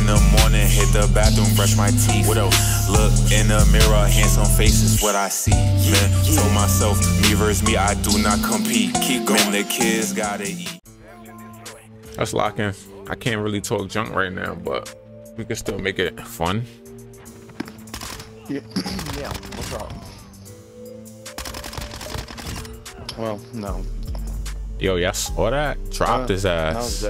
in the morning, hit the bathroom, brush my teeth. What else? Look in the mirror, handsome faces, what I see. Man, told myself, me versus me, I do not compete. Keep going, the kids gotta eat. Let's lock in. I can't really talk junk right now, but we can still make it fun. Yeah, yeah. What's up? Well, no. Yo, yes, all that. Dropped Uh, his No, ass.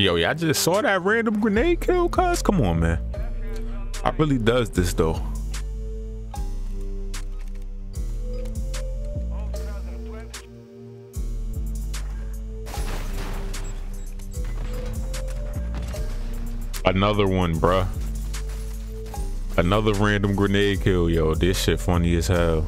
Yo, yeah, I just saw that random grenade kill, cuz. Come on, man. I really does this though. Another one, bruh. Another random grenade kill, yo. This shit funny as hell.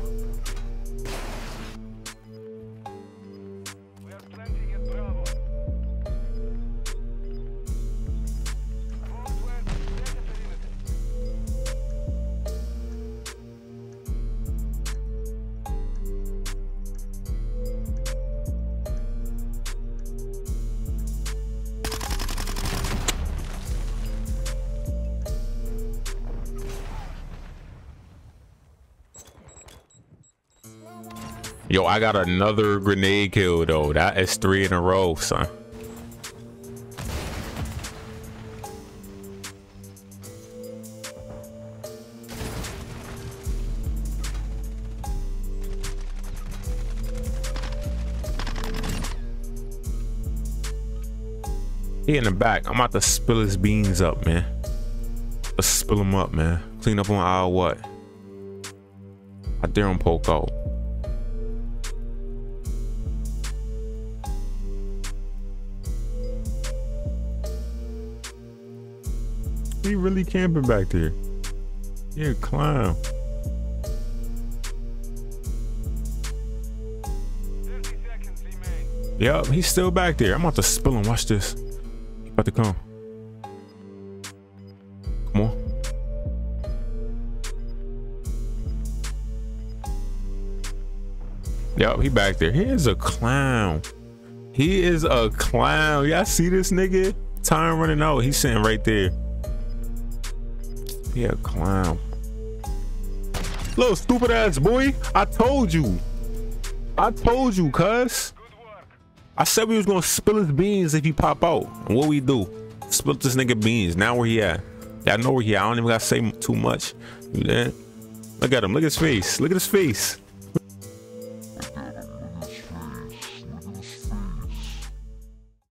Yo, I got another grenade kill though. That is three in a row, son. He in the back. I'm about to spill his beans up, man. Let's spill them up, man. Clean up on aisle what? I dare him poke out. He really camping back there. Yeah, clown. Yup, he's still back there. I'm about to spill him. Watch this. He about to come. Come on. Yup, he back there. He is a clown. He is a clown. Y'all see this nigga? Time running out. He's sitting right there. He a clown. Little stupid ass boy. I told you. I told you, cuz. I said we was gonna spill his beans if he pop out. And what we do? Spill this nigga beans. Now where he at? Y'all know where he at. I don't even gotta say too much. You? Look at him. Look at his face. Look at his face.